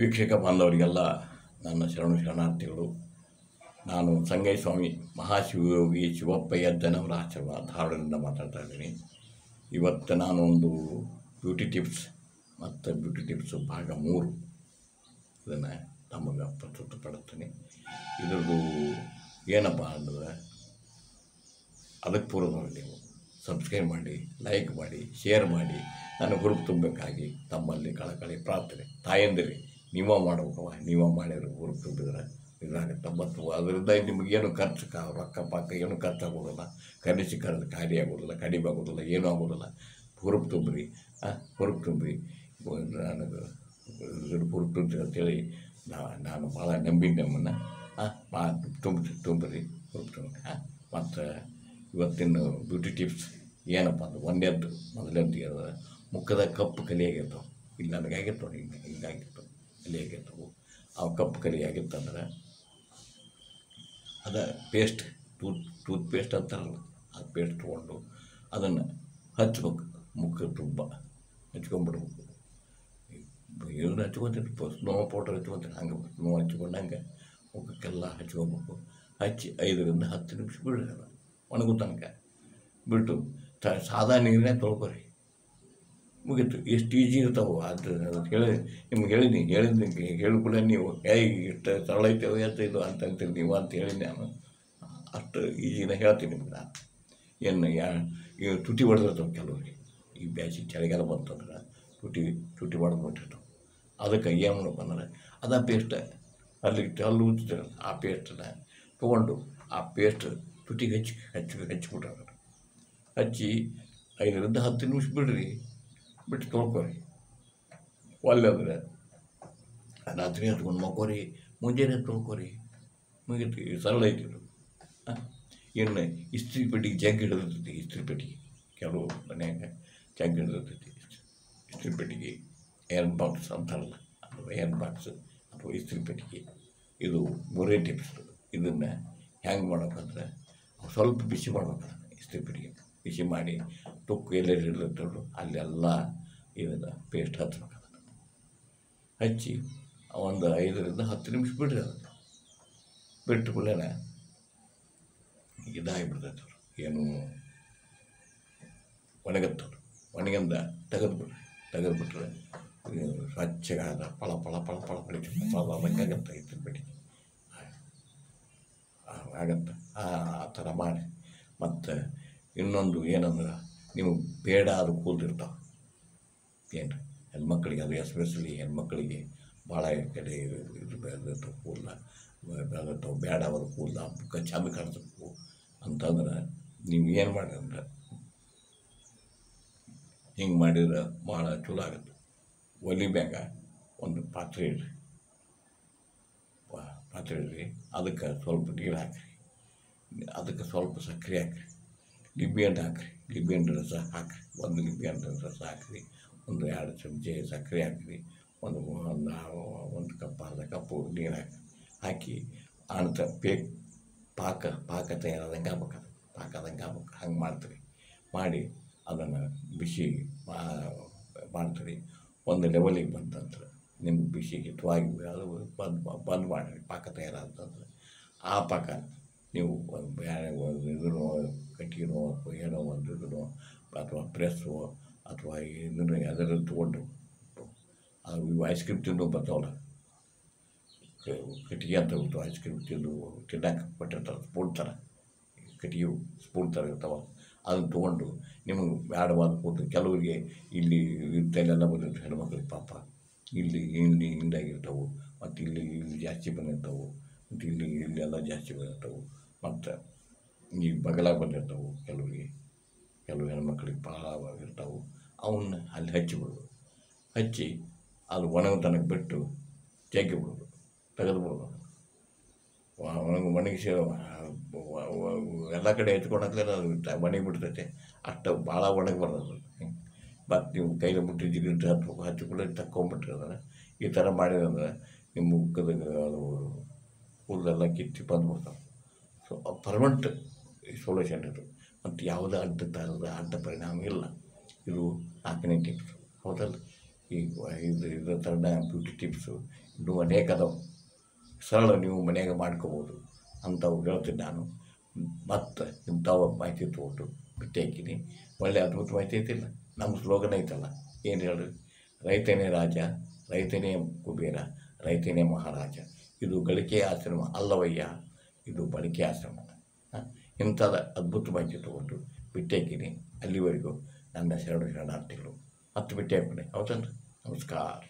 ವೀಕ್ಷಕ ಬಾಂಧವರಿಗೆಲ್ಲ ನನ್ನ ಶರಣು ಶರಣಾರ್ಥಿಗಳು, ನಾನು ಸಂಗಯ್ಯ ಸ್ವಾಮಿ ಮಹಾಶಿವಯೋಗಿ ಶಿವಪ್ಪ ಯಜ್ಜನವರ ಆಶ್ರಮ ಧಾರವಾಡದಿಂದ ಮಾತಾಡ್ತಾ ಇದ್ದೀನಿ. ಇವತ್ತು ನಾನು ಒಂದು ಬ್ಯೂಟಿ ಟಿಪ್ಸ್ ಮತ್ತು ಬ್ಯೂಟಿ ಟಿಪ್ಸ್ ಭಾಗ ಮೂರು ಇದನ್ನು ತಮಗೆ ಪ್ರಸ್ತುತಪಡುತ್ತೀನಿ ಇದ್ರದ್ದು ಏನಪ್ಪ ಅಂದ್ರೆ ಅದಕ್ಕೆ ಪೂರ್ವದಲ್ಲಿ ನೀವು ಸಬ್ಸ್ಕ್ರೈಬ್ ಮಾಡಿ ಲೈಕ್ ಮಾಡಿ ಶೇರ್ ಮಾಡಿ ನನಗೆ ಗ್ರೂಪ್ ತುಂಬಬೇಕಾಗಿ ತಮ್ಮಲ್ಲಿ ಕಳಕಳಿ ಪ್ರಾರ್ಥನೆ. ತಾಯಂದಿರಿ ನೀವ ಮಾಡ್ಬೇಕವ ನೀವ ಮಾಡಿದ್ರೆ ಊರು ತುಂಬಿದ್ರೆ. ಇದಾಗುತ್ತೆ ಮತ್ತು ಅದರಿಂದ ನಿಮಗೇನು ಖರ್ಚು ಕ, ರೊಕ್ಕ ಪಕ್ಕ ಏನು ಖರ್ಚಾಗೋದಿಲ್ಲ. ಕನಿಷ್ಠ ಕರೆದು ಖಾಲಿ ಆಗೋದಿಲ್ಲ, ಕಡಿಮೆ ಆಗೋದಿಲ್ಲ, ಏನೂ ಆಗೋದಿಲ್ಲ. ಹುರುಪು ತುಂಬ್ರಿ ಹುರುಪು ತುಂಬ್ರಿ. ನನಗೆ ಹುರುಪು ತುಂಬ್ರಿ ಅಂತೇಳಿ ನಾ, ನಾನು ಭಾಳ ನಂಬಿ ನಮ್ಮನ್ನು. ಭಾಳ ತುಂಬ ತುಂಬ್ರಿ ಹುರುಪು ತುಂಬ್ರಿ ಹಾಂ ಮತ್ತು ಇವತ್ತಿನ ಬ್ಯೂಟಿ ಟಿಪ್ಸ್ ಏನಪ್ಪ ಅಂದ್ರೆ, ಒಂದೇದ್ದು ಮೊದಲೇದ್ದು ಮುಖದ ಕಪ್ಪು ಕಲಿಯಾಗಿರ್ತವೆ. ಇಲ್ಲಿ ನನಗೆ ಆಗಿರ್ತಾವೆ ಹಿಂಗೆ ಹಿಂಗಾಗಿರ್ತಾವೆ. ಕಲಿ ಆಗಿರ್ತಾವೆ ಅವು ಕಪ್ಪು ಕರಿ ಆಗಿತ್ತಂದ್ರೆ ಅದ ಪೇಸ್ಟ್ ಟೂತ್ ಟೂತ್ ಪೇಸ್ಟ್ ಅಂತಾರಲ್ಲ, ಆ ಪೇಸ್ಟ್ ತೊಗೊಂಡು ಅದನ್ನು ಹಚ್ಬೇಕು ಮುಖ ತುಂಬ ಹಚ್ಕೊಂಡ್ಬಿಡ್ಬೇಕು ಏನು ಹಚ್ಕೊತೀನಿ ಸ್ನೋ ಪೌಡರ್ ಹಚ್ಕೊತೀನಿ ಹಂಗೆ ಸ್ನೋ ಹಚ್ಕೊಂಡಂಗೆ ಮುಖಕ್ಕೆಲ್ಲ ಹಚ್ಕೊಬೇಕು ಹಚ್ಚಿ ಐದರಿಂದ ಹತ್ತು ನಿಮಿಷ ಬಿಡ್ರಿ ಒಣಗು ತನಕ. ಬಿಟ್ಟು ಸಾದಾ ನೀರನ್ನೇ ತೊಳ್ಕೊರಿ. ಮುಗೀತು. ಎಷ್ಟು ಈಜಿ ಇರ್ತಾವೆ ಅದು ಹೇಳಿ ನಿಮ್ಗೆ ಹೇಳಿದ್ದೀನಿ ಹೇಳಿದ್ದೀನಿ ಹೇಳಿ ಕೂಡ ನೀವು ಹೇಗೆ ಇಷ್ಟು ಸರಳ ಐತೆ ಎತ್ತ ಇದು ಅಂತ ಅಂತೀರಿ ನೀವು ಅಂತ ಹೇಳಿ ನಾನು. ಅಷ್ಟು ಈಜಿನ ಹೇಳ್ತೀನಿ ನಿಮ್ಗೆ ನಾನು. ಏನು ಯಾ ಈಗ ತುಟಿ ಹೊಡೆದಿರ್ತಾವೆ ಕೆಲವ್ರಿಗೆ. ಈ ಬ್ಯಾಸಿ ಚಳಿಗಾಲ ಬಂತಂದ್ರೆ ತುಟಿ ತುಟಿ ಹೊಡೆದು ಬಿಟ್ಟಿರ್ತಾವೆ ಅದಕ್ಕೆ ಏನು ಮಾಡಬೇಕು ಅದು ಅದ ಪೇಸ್ಟ್ ಅಲ್ಲಿ ಅಲ್ಲಿ ಉಜ್ತಿರಲ್ಲ ಆ ಪೇಸ್ಟನ್ನ ತೊಗೊಂಡು ಆ ಪೇಸ್ಟ್ ತುಟಿಗೆ ಹಚ್ಚಿ ಹಚ್ಚಿ, ಹಚ್ಬಿಟ್ರೆ ಹಚ್ಚಿ ಐದರಿಂದ ಹತ್ತು ನಿಮಿಷ ಬಿಡ್ರಿ. ಬಿಟ್ಟು ತೊಳ್ಕೊರಿ. ಒಲ್ಲೆ ಅಂದರೆ ರಾತ್ರಿ ಹತ್ಕೊಂಡು ಮಕ್ಕೋರಿ, ಮುಂಜಾನೆ ತೊಳ್ಕೊರಿ ಮುಗಿತು ಸರಳ ಐತಿ ಇನ್ನು ಇಸ್ತ್ರಿ ಪೆಟ್ಟಿಗೆ ಜಗ್ಗಿ ಹಿಡಿದಿರ್ತೈತಿ, ಇಸ್ತ್ರಿ ಪೆಟ್ಟಿಗೆ. ಕೆಲವು ಮನೆಯಾಗ ಜಗ್ಗಿ ಹಿಡಿದಿರ್ತೈತಿ ಇಸ್ತ್ರಿ ಪೆಟ್ಟಿಗೆ. ಏರ್ ಬಾಕ್ಸ್ ಅಂತಾರಲ್ಲ ಅಥವಾ ಏರ್ ಬಾಕ್ಸ್ ಅಥವಾ ಇಸ್ತ್ರಿ ಪೆಟ್ಟಿಗೆ. ಇದು ಮೂರೇ ಟಿಪ್ಸ್ ಇದನ್ನು ಹೆಂಗೆ ಮಾಡ್ಬೇಕಂದ್ರೆ, ಸ್ವಲ್ಪ ಬಿಸಿ ಮಾಡ್ಬೇಕು ಇಸ್ತ್ರಿ ಪೆಟ್ಟಿಗೆ. ಬಿಸಿ ಮಾಡಿ ತುಕ್ಕು ಎಲ್ಲೆಲ್ಲಿ ಹಿಡಿದಿರ್ತಾರೋ ಅಲ್ಲೆಲ್ಲ ಇದನ್ನು ಪೇಸ್ಟ್ ಹಚ್ಚಬೇಕು ಹಚ್ಚಿ ಒಂದು ಐದರಿಂದ ಹತ್ತು ನಿಮಿಷ ಬಿಡ್ರಿ ಅದನ್ನು. ಬಿಟ್ಟು ಕೂಡಲೇ ಇದಾಗಿಬಿಡ್ತೈತೆ ಏನು ಒಣಗತ್ತವ್ರು. ಒಣಗಿಂದ ತೆಗೆದುಬಿಟ್ರೆ ಇದು ಸ್ವಚ್ಛಗಾದ ಪಳ ಪಳ ಪಳ ಪಳ ಪಡಿತು ಬಂಗಾಗತ್ತೆ ಇದ್ರ ಬಿಡಿ ಆಗತ್ತೆ. ಆ ಥರ ಮಾಡಿ. ಮತ್ತು ಇನ್ನೊಂದು ಏನಂದ್ರೆ, ನೀವು ಬೇಡ ಅದು ಕೂತಿರ್ತಾವೆ ಏನು ಹೆಣ್ಮಕ್ಳಿಗೆ ಅದು ಎಸ್ಪೆಷಲಿ ಹೆಣ್ಮಕ್ಳಿಗೆ ಭಾಳ ಕಡೆ ಇದು ಬೆಳೆದಿರ್ತಾವೆ ಕೂದಲ ಬೆಳೆದಿರ್ತಾವೆ ಬೇಡ ಅವ್ರ ಕೂದಲ ಕಚ್ಚಾಮಿ ಕಾಣಿಸ್ಬೇಕು. ಅಂತಂದ್ರೆ ನೀವು ಏನು ಮಾಡಿ ಅಂದ್ರೆ, ಹಿಂಗೆ ಮಾಡಿದ್ರೆ ಭಾಳ ಚಲೋ ಆಗುತ್ತೆ. ಒಲಿ ಮ್ಯಾಗ ಒಂದು ಪಾತ್ರೆ ಇಡ್ರಿ. ಪಾತ್ರೆ ಇಡ್ರಿ. ಅದಕ್ಕೆ ಸ್ವಲ್ಪ ನೀರು ಹಾಕಿರಿ. ಅದಕ್ಕೆ ಸ್ವಲ್ಪ ಸಕ್ಕರೆ ಹಾಕಿರಿ. ಲಿಂಬೆಹಣ್ಣು ಹಾಕಿರಿ ಲಿಂಬೆಹಣ್ಣು ರಸ ಹಾಕಿರಿ, ಒಂದು ಲಿಂಬೆಹಣ್ಣು ರಸ ಹಾಕಿರಿ, ಒಂದು ಎರಡು ಚಮಚೆ ಸಕ್ಕರೆ ಹಾಕಿರಿ, ಒಂದು ಒಂದು ಒಂದು ಕಪ್ ಅರ್ಧ ಕಪ್ಪು ನೀರು ಹಾಕಿ ಹಾಕಿ ಅಣ್ತ ಪೇಕ್ ಪಾಕ ಪಾಕ ತಯಾರಾದಂಗೆ ಆಗ್ಬೇಕು ಅದು ಪಾಕದಂಗೆ ಆಗ್ಬೇಕು. ಹಂಗೆ ಮಾಡ್ತೀರಿ. ಮಾಡಿ ಅದನ್ನು ಬಿಸಿ ಮಾಡ್ತೀರಿ. ಒಂದು ಲೆವೆಲಿಗೆ ಬಂತಂದ್ರೆ ನಿಮ್ಗೆ ಬಿಸಿ ಹಿತವಾಗಿ ಅದು ಬಂದ್ ಬಂದ್ ಮಾಡಿರಿ. ಪಾಕ ತಯಾರಾದಂದ್ರೆ ಆ ಪಾಕ ನೀವು ಇದನ್ನು ಕಟ್ಟಿಗೆನೋ ಏನೋ ಒಂದು ಇದನ್ನು ಅಥವಾ ಪ್ರೆಸ್ಸು ಅಥವಾ ಇದನ್ನು ಯಾವ್ದಾದ್ರು ತೊಗೊಂಡು ಇವು ಐಸ್ ಕ್ರೀಮ್ ತಿಂದು ಬರ್ತಾವಲ್ಲ. ಕಟ್ಟಿಗೆ ಅಂತ ಬರ್ತಾವೆ ಐಸ್ ಕ್ರೀಮ್ ತಿಂದು ತಿನ್ನಕ್ಕೆ ಕೊಟ್ಟಿರ್ತಾರೆ ಸ್ಪೂನ್ ಥರ. ಕಟ್ಟಿಗೆ ಸ್ಪೂನ್ ಥರ ಇರ್ತಾವ ಅದನ್ನು ತೊಗೊಂಡು ನಿಮಗೆ ಬೇಡವಾದ ಕೂತು ಕೆಲವರಿಗೆ ಇಲ್ಲಿ ಇಂಥಲ್ಲೆಲ್ಲ ಬಂದಿರ್ತಾರೆ ಹೆಣ್ಮಕ್ಳಿಗೆ ಪಾಪ. ಇಲ್ಲಿ ಇಲ್ಲಿ ಹಿಂದಾಗಿರ್ತಾವೆ ಮತ್ತು ಇಲ್ಲಿ ಇಲ್ಲಿ ಜಾಸ್ತಿ ಬಂದಿರ್ತಾವೆ. ಇಲ್ಲಿ ಇಲ್ಲೆಲ್ಲ ಜಾಸ್ತಿ ಬಂದಿರ್ತವೆ. ಮತ್ತು ಈ ಬಗಲಾಗ ಬಂದಿರ್ತವೆ. ಕೆಲವರಿಗೆ, ಕೆಲವು ಹೆಣ್ಮಕ್ಳಿಗೆ ಭಾಳ ಇರ್ತಾವೆ ಅವನ್ನ ಅಲ್ಲಿ ಹಚ್ಚಿಬಿಡೋದು ಹಚ್ಚಿ ಅಲ್ಲಿ ಒಣಗತನಕ್ಕೆ ತನಕ ಬಿಟ್ಟು ಜಗ್ಗಿ ಬಿಡೋದು. ತೆಗೆದು ಬಿಡೋದು. ಒಣಗ ಒಣಗಿಸಿ ಎಲ್ಲ ಕಡೆ ಹಚ್ಕೊಂಡಾಗ್ಲೇ ಅದು ಒಣಗಿ ಬಿಡ್ತೈತೆ. ಅಷ್ಟು ಭಾಳ ಒಣಗಿ ಬರೋದು ಮತ್ತು ನೀವು ಕೈಲಿ ಮುಟ್ಟಿದ್ದೀರಿ ಹತ್ತು ಹಚ್ಚಿಕೊಳ್ಳಿ ತಕ್ಕೊಂಬಿಟ್ರಿ ಅದನ್ನು ಈ ಥರ ಮಾಡಿದಂದ್ರೆ ನಿಮ್ಮ ಮುಖದ ಅದು ಕೂದಲೆಲ್ಲ ಕಿತ್ತಿ ಬಂದ್ಬಿಡ್ತಾವೆ. ಸೊ ಪರ್ಮನೆಂಟ್ ಸೊಲ್ಯೂಷನ್ ಇದು. ಮತ್ತು ಯಾವುದೇ ಅಡ್ಡ ತರದ ಅಡ್ಡ ಪರಿಣಾಮ ಇಲ್ಲ. ಇದು ನಾಲ್ಕನೇ ಟಿಪ್ಸ್ ಹೌದಲ್ಲ? ಈ ಇದು, ಇದರ ಥರದ ಬ್ಯೂಟಿ ಟಿಪ್ಸು ಇನ್ನೂ ಅನೇಕ ಅದಾವೆ. ಸರಳ ನೀವು ಮನೆಯಾಗ ಮಾಡ್ಕೋಬೋದು ಅಂಥವು ಹೇಳ್ತೀನಿ ನಾನು. ಮತ್ತು ತಾವು ಮಾಹಿತಿ ತೊಗೊಂಡು ಭೇಟಿ ಒಳ್ಳೆ ಅದ್ಭುತ ಮಾಹಿತಿ ಐತಿಲ್ಲ. ನಮ್ಮ ಸ್ಲೋಗನ್ ಐತಲ್ಲ, ಏನು ಹೇಳಿ ರೈತನೇ ರಾಜ, ರೈತನೇ ಕುಬೇರ, ರೈತನೇ ಮಹಾರಾಜ. ಇದು ಗಳಿಕೆ ಆಶ್ರಮ ಅಲ್ಲವಯ್ಯ, ಇದು ಬಳಕೆ ಆಶ್ರಮ. ಇಂಥದ ಅದ್ಭುತ ಮಾಹಿತಿ ತೊಗೊಂಡು ಭೇಟಿ ಹಾಕಿನಿ ಅಲ್ಲಿವರೆಗೂ ನನ್ನ ಶರಣ ಶರಣಾರ್ಥಿಗಳು. ಮತ್ತು ಬಿಟ್ಟೆ ಹೌದನ್ರಿ? ನಮಸ್ಕಾರ.